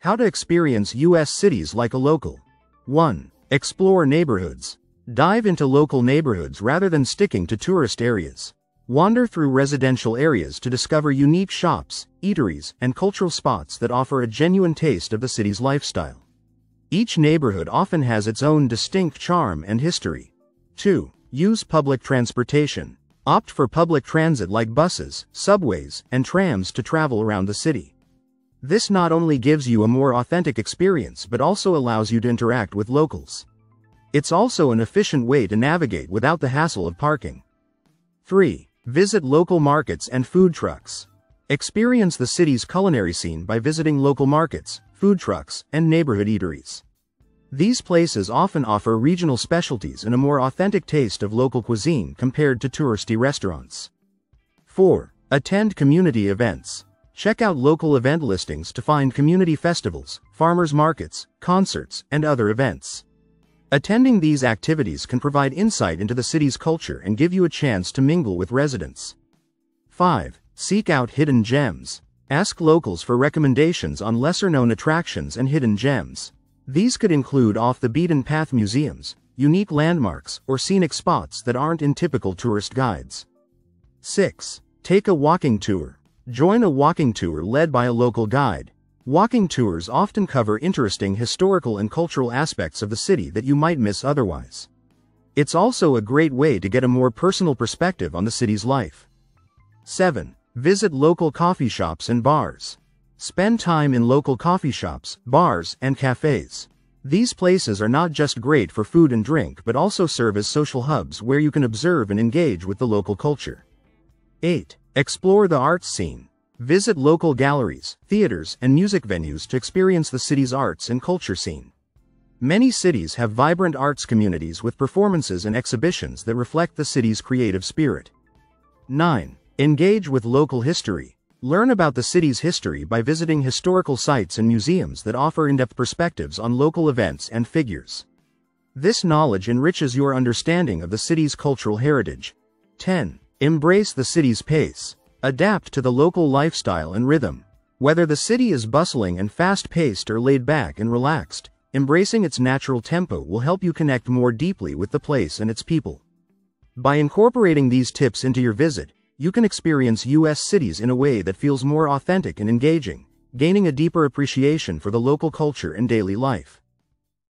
How to experience U.S. cities like a local. 1. Explore neighborhoods. Dive into local neighborhoods rather than sticking to tourist areas. Wander through residential areas to discover unique shops, eateries, and cultural spots that offer a genuine taste of the city's lifestyle. Each neighborhood often has its own distinct charm and history. 2. Use public transportation. Opt for public transit like buses, subways, and trams to travel around the city. This not only gives you a more authentic experience but also allows you to interact with locals. It's also an efficient way to navigate without the hassle of parking. 3. Visit local markets and food trucks. Experience the city's culinary scene by visiting local markets, food trucks, and neighborhood eateries. These places often offer regional specialties and a more authentic taste of local cuisine compared to touristy restaurants. 4. Attend community events. Check out local event listings to find community festivals, farmers markets, concerts, and other events. Attending these activities can provide insight into the city's culture and give you a chance to mingle with residents. 5. Seek out hidden gems. Ask locals for recommendations on lesser-known attractions and hidden gems. These could include off-the-beaten-path museums, unique landmarks, or scenic spots that aren't in typical tourist guides. 6. Take a walking tour. Join a walking tour led by a local guide. Walking tours often cover interesting historical and cultural aspects of the city that you might miss otherwise. It's also a great way to get a more personal perspective on the city's life. 7. Visit local coffee shops and bars. Spend time in local coffee shops, bars, and cafes. These places are not just great for food and drink but also serve as social hubs where you can observe and engage with the local culture. 8. Explore the arts scene. Visit local galleries, theaters, and music venues to experience the city's arts and culture scene. Many cities have vibrant arts communities with performances and exhibitions that reflect the city's creative spirit. 9. Engage with local history. Learn about the city's history by visiting historical sites and museums that offer in-depth perspectives on local events and figures. This knowledge enriches your understanding of the city's cultural heritage. 10. Embrace the city's pace. Adapt to the local lifestyle and rhythm. Whether the city is bustling and fast-paced or laid back and relaxed, embracing its natural tempo will help you connect more deeply with the place and its people. By incorporating these tips into your visit, you can experience U.S. cities in a way that feels more authentic and engaging, gaining a deeper appreciation for the local culture and daily life.